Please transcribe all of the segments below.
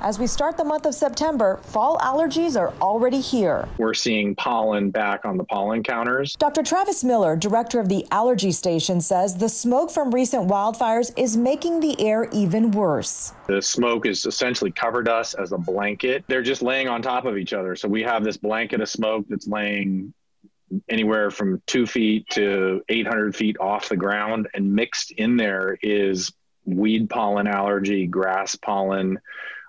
As we start the month of September, fall allergies are already here. We're seeing pollen back on the pollen counters. Dr. Travis Miller, director of the Allergy Station, says the smoke from recent wildfires is making the air even worse. The smoke has essentially covered us as a blanket. They're just laying on top of each other. So we have this blanket of smoke that's laying anywhere from two feet to 800 feet off the ground, and mixed in there is weed pollen allergy, grass pollen,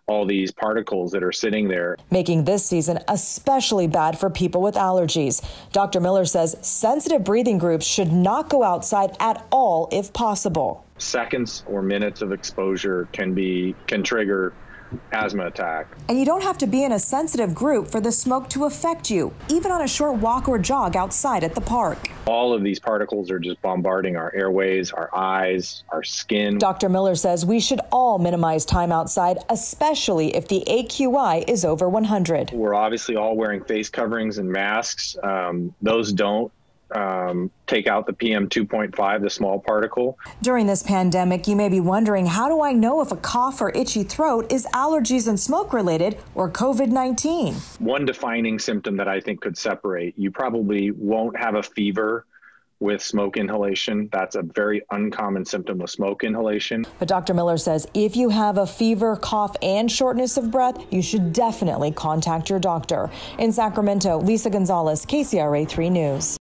all these particles that are sitting there. Making this season especially bad for people with allergies. Dr. Miller says sensitive breathing groups should not go outside at all if possible. Seconds or minutes of exposure can be can trigger asthma attack. And you don't have to be in a sensitive group for the smoke to affect you, even on a short walk or jog outside at the park. All of these particles are just bombarding our airways, our eyes, our skin. Dr. Miller says we should all minimize time outside, especially if the AQI is over 100. We're obviously all wearing face coverings and masks. Um, those don't um, take out the PM 2.5, the small particle. During this pandemic, you may be wondering how do I know if a cough or itchy throat is allergies and smoke related or COVID 19? One defining symptom that I think could separate you probably won't have a fever with smoke inhalation. That's a very uncommon symptom of smoke inhalation. But Dr. Miller says if you have a fever, cough, and shortness of breath, you should definitely contact your doctor. In Sacramento, Lisa Gonzalez, KCRA 3 News.